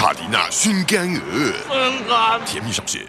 卡迪娜熏干鹅甜蜜上市